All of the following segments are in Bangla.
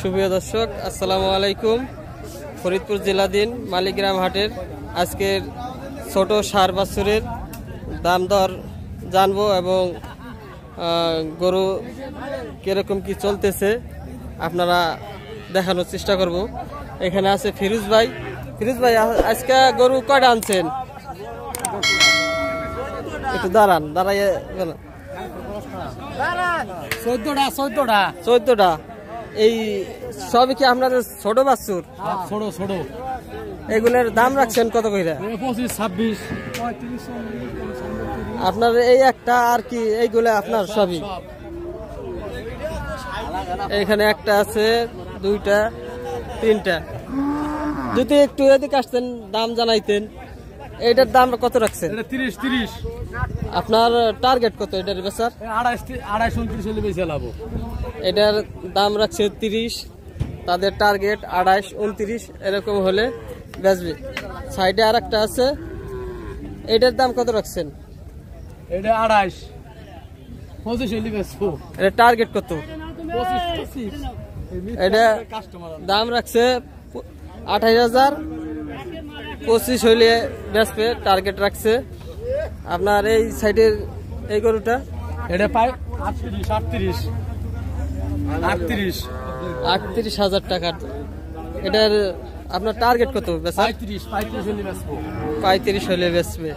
সুপ্রিয় দর্শক আসসালামু আলাইকুম। ফরিদপুর জেলাধীন মালিগ্রাম হাটের আজকের ছোট সার বাছুরের দাম দর জানব এবং গরু কীরকম কি চলতেছে আপনারা দেখানোর চেষ্টা করব। এখানে আছে ফিরুজ ভাই। ফিরুজ ভাই আজকে গরু কয়টা আনছেন? একটু দাঁড়ান দাঁড়াইয়ে বলেন। চোদ্দটা চোদ্দটা। চোদ্দটা? এই সবই কি আপনাদের ছোট বাছুর? ছোট ছোট। এগুলোর দাম রাখছেন কত কইরা? পঁচিশ ছাব্বিশ। আপনার এই একটা আর কি এইগুলো আপনার সবই? এখানে একটা আছে দুইটা তিনটা। যদি একটু এদিকে আসতেন দাম জানাইতেন। এইটার দাম কত রাখছেন? এটা আপনার টার্গেট কত এটার বেচার? আড়াইশ আড়াইশ উনত্রিশ হলে বেশি লাভো। এটার দাম রাখছে তিরিশ তাদের টার্গেট আড়াইশ উনত্রিশ এরকম হলে বেচবে। সাইডে আর একটা আছে এটার দাম কত রাখছেন? এটা আড়াইশ। পঁচিশ হলে বেশবো এটা টার্গেট কত? পঁচিশ পঁচিশ। এটা দাম রাখছে আঠাইশ হাজার পঁচিশ হইলে বেচবে টার্গেট রাখছে। আপনার এই সাইডের এই গরুটা? এটা পাই আটত্রিশ আটত্রিশ। আটত্রিশ। আটত্রিশ হাজার টাকার এটার আপনার টার্গেট কত পঁয়ত্রিশ হলে বেচবে।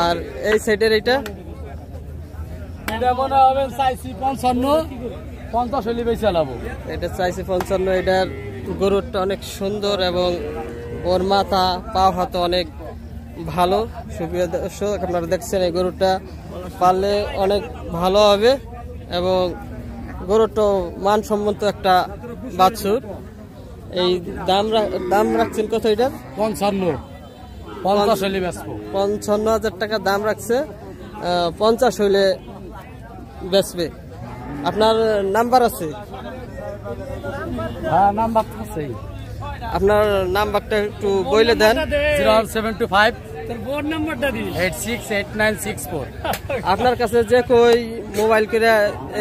আর এই সাইডের এইটা? এটা মনে হবে চাইছি পঞ্চান্ন পঞ্চাশ হলে লাভো এটা চাইছে পঞ্চান্ন। এটার গরুরটা অনেক সুন্দর এবং ওর মাথা পাও হাত অনেক ভালো। সুপ্রিয় দর্শক আপনারা দেখছেন এই গরুটা। পারলে অনেক ভালো হবে এবং গরুটা মানসম্মত একটা বাছুর। এই দাম দাম রাখছেন কত এটার পঞ্চান্ন। পঞ্চান্ন হাজার টাকা দাম রাখছে। পঞ্চাশ হইলে বেচবে। আপনার নাম্বার আছে? হ্যাঁ নাম্বার আছে আপনার নাম্বারটা একটু বইলে দেন। Seven two five. Eight six eight nine six four. আপনার কাছে যে কই মোবাইল করে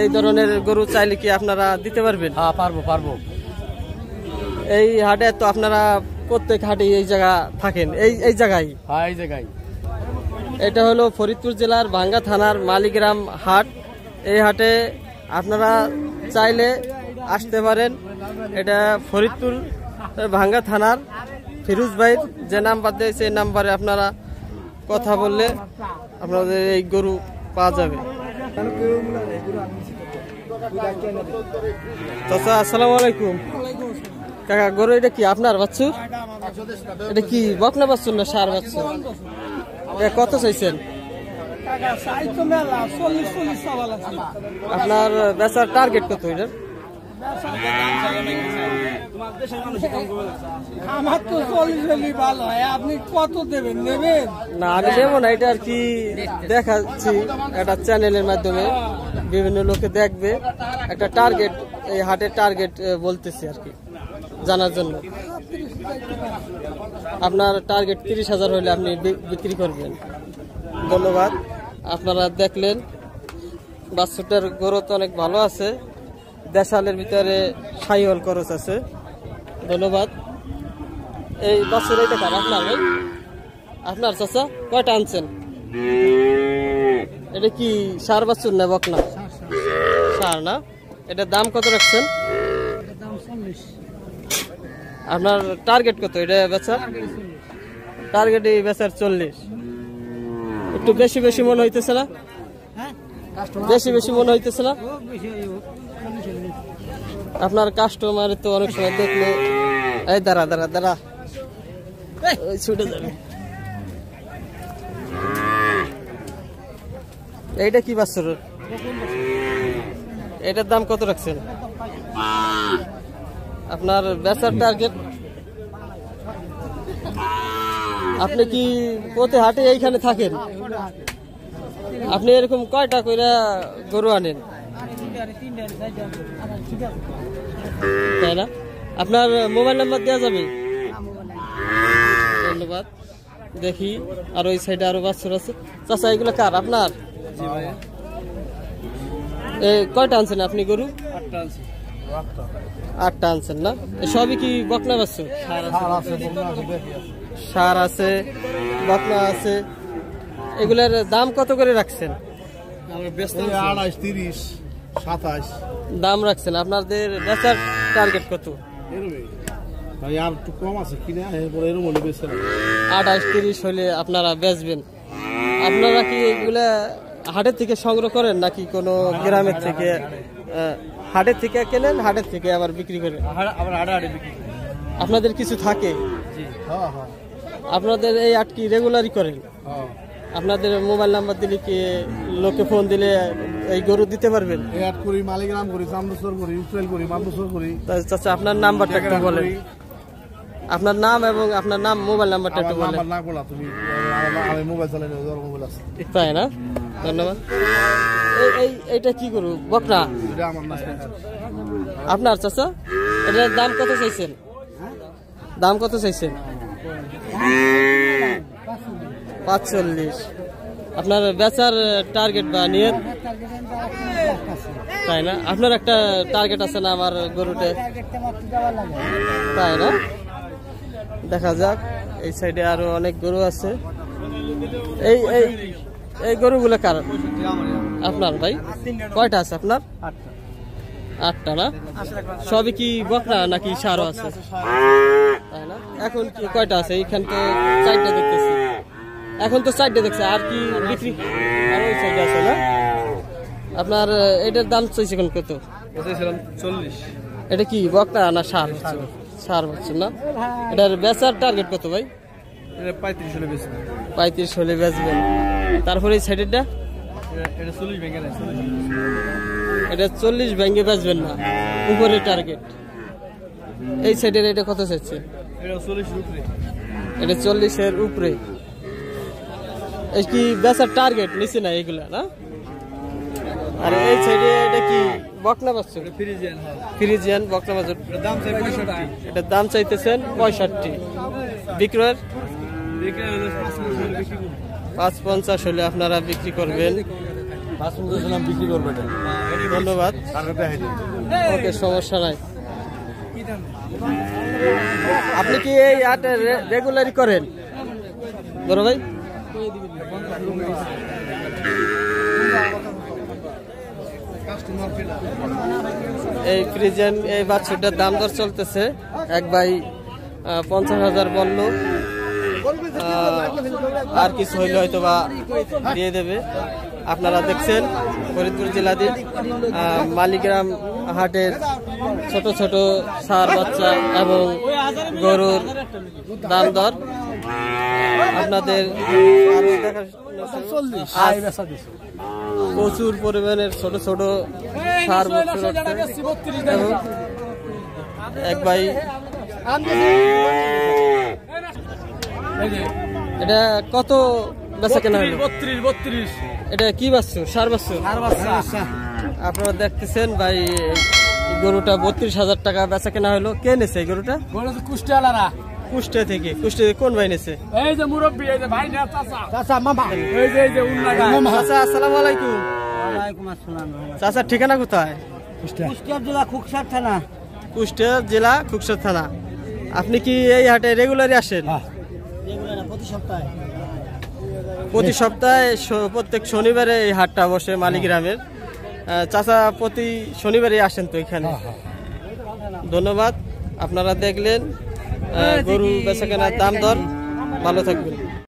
এই ধরনের গরু চাইলে কি আপনারা দিতে পারবেন? হ্যাঁ পারব পারব। এই হাটে তো আপনারা প্রত্যেক হাটে এই জায়গা থাকেন। এই এই জায়গায়? হ্যাঁ এই জায়গায়। এটা হলো ফরিদপুর জেলার ভাঙ্গা থানার মালিগ্রাম হাট। এই হাটে আপনারা চাইলে আসতে পারেন। এটা ফরিদপুর ভাঙ্গা থানার ফিরুজ ভাইয়ের যে নাম্বার দেয় সেই নাম্বারে আপনারা কথা বললে আপনাদের এই গরু পাওয়া যাবে। চাচা আসসালামু আলাইকুম। কাকা গরু এটা কি আপনার বাচ্চু? এটা কি বকনা বাচ্চু না সার বাচ্চু? এটা কত চাইছেন? আপনার বেচার টার্গেট কত এটার? আমার তো চল্লিশ হলে ভালো হয়, আপনি কত দেবেন? নেবেন? না, আমি দেবো এটা আর কি দেখাচ্ছি একটা চ্যানেলের মাধ্যমে। বিভিন্ন লোকে দেখবে, একটা টার্গেট এই হাটের টার্গেট বলতেছি আর কি, জানার জন্য। আপনার টার্গেট তিরিশ হাজার হলে আপনি বিক্রি করবেন। ধন্যবাদ। আপনারা দেখলেন বাচ্চাটার গ্রোথ অনেক ভালো আছে। দেশালের ভিতরে সাইহল খরচ আছে। ধন্যবাদ। এই বাচ্চার এটা কার? আপনার ভাই আপনার চাচা? কয়টা আনছেন? এটা কি সার বাছুর না বকনা? সার না। এটার দাম কত রাখছেন? আপনার টার্গেট কত? এটা বেচার টার্গেট এই বেচার চল্লিশ। একটু বেশি বেশি মনে হইতেছে না? বেশি বেশি মনে হইতেছে না? আপনার কাস্টমার তো অনেক সময় দেখলে এই দাঁড়া দাঁড়া দাঁড়া। ছুটে যাবে। এইটা কি বাচ্চার এটার দাম কত রাখছেন? আপনার বেচার টার্গেট আপনি কি প্রতি হাটে এইখানে থাকেন? আপনি এরকম কয়টা কইরা গরু আনেন? তাই না? আপনার মোবাইল নাম্বার দেওয়া যাবে? ধন্যবাদ। দেখি আর ওই সাইডে আরও বাচ্চারা আছে। চাচা এগুলো কার? আপনার? এ কয়টা আনছেন আপনি গরু? আটটা আনছেন না? এ সবই কি বকনা বাচ্চা সার আছে বকনা আছে সার আছে বকনা আছে। এগুলার দাম কত করে রাখছেন? আড়াইশ তিরিশ। সাতাশ। দাম রাখছেন আপনাদের বেচার টার্গেট কত? ভাই আর একটু কম আছে কিনা এরপর এরম হলে আঠাশ তিরিশ হলে আপনারা বেচবেন। আপনারা কি এগুলা হাটের থেকে সংগ্রহ করেন নাকি কোনো গ্রামের থেকে? হাটের থেকে কেনেন হাটের থেকে আবার বিক্রি করেন? আবার আড়াআড়ি বিক্রি আপনাদের কিছু থাকে? জি। হ্যাঁ হ্যাঁ। আপনাদের এই আট কি রেগুলারই করেন? হ্যাঁ। আপনাদের মোবাইল নাম্বার দিলে কি লোকে ফোন দিলে এই গরু দিতে পারবেন? এড করি মালিগ্রাম করি চান্দসর করি চাচা আপনার নাম্বারটা একটু বলেন। আপনার নাম এবং আপনার নাম মোবাইল নাম্বারটা একটু বলেন। নাম্বার না বলা তুমি আমি মোবাইল চালাই না মোবাইল আছে। তাই না? ধন্যবাদ। এই এই এইটা কি করু বকরা এটা আমার না আপনার চাচা? এটার দাম কত চাইছেন? দাম কত চাইছেন? পাঁচচল্লিশ। আপনার বেচার টার্গেট বা নিয়ত? তাই না? আপনার একটা টার্গেট আছে না আমার গরুতে? তাই না? দেখা যাক, এই সাইডে আরও অনেক গরু আছে। এই এই এই গরুগুলো কার? আপনার ভাই? কয়টা আছে আপনার? আটটা না? সবই কি বকরা নাকি সারও আছে? তাই না? এখন কি কয়টা আছে? এইখান তো চারটা দেখতেছি। এখন তো চারটে দেখছে, আর কি বিক্রি? আর ওই সাইডে আছে, না? আপনার এটার দাম চাইছে এখন কত? চল্লিশ এটা কি বকরা না সার হচ্ছে? সার হচ্ছে না? এটার বেচার টার্গেট কত ভাই? পঁয়ত্রিশ হলে বেশি পঁয়ত্রিশ হলে বেচবেন। তারপরে এই সাইডেরটা এটা চল্লিশ ব্যাঙ্গে বেচবেন না। উপরে টার্গেট এই সাইডের এটা কত চাইছে এটা চল্লিশের উপরে। কি বেচার টার্গেট নিচে না এগুলা না? আর এই সাইডে এটা কি বকনা বাচ্চা? ফ্রিজিয়ান হ্যাঁ। ফ্রিজিয়ান বকনা বাচ্চা। এটার দাম চাইতেছেন পঁয়ষট্টি। বিক্রয়ের? পাঁচ পঞ্চাশ হলে আপনারা বিক্রি করবেন। ধন্যবাদ। ওকে সমস্যা নাই। আপনি কি এই আটে রেগুলারই করেন? বড় ভাই? এই ফ্রিজেন এই বাছুরটার দাম দর চলতেছে। এক ভাই পঞ্চাশ হাজার বলল। আর কিছু হইলে হয়তো বা দিয়ে দেবে। আপনারা দেখছেন ফরিদপুর জেলাধীন মালিগ্রাম হাটের ছোট ছোট সার বাচ্চা এবং গরুর দাম দর। আপনাদের প্রচুর পরিমাণের ছোট ছোট সার এক ভাই। এটা কত বেচা কেনা হলো? বত্রিশ বত্রিশ এটা কি বাচ্চু সার বাচ্চু আপনারা দেখতেছেন ভাই গরুটা বত্রিশ হাজার টাকা বেচা কেনা হলো। কে নেছে এই গরুটা? কুষ্টিয়ালারা। কুষ্টে থেকে। কুষ্টে থেকে কোন ভাই নেছে? এই যে মুরব্বী এই যে ভাই না চাচা। চাচা মামা। এই যে এই যে উন্নাগা চাচা আসসালামু আলাইকুম। ওয়ালাইকুম আসসালাম চাচার ঠিকানা কোথায়? কুষ্টিয়া। জেলা খুকসার থানা। কুষ্টিয়া জেলা খুকসর থানা। আপনি কি এই হাটে রেগুলারই আসেন? রেগুলার প্রতি সপ্তাহে। প্রতি সপ্তাহে প্রত্যেক শনিবারে এই হাটটা বসে মালিগ্রামের চাচা প্রতি শনিবারে আসেন তো এখানে। ধন্যবাদ। আপনারা দেখলেন গরু বেচা কেনার দাম দর? ভালো থাকবেন।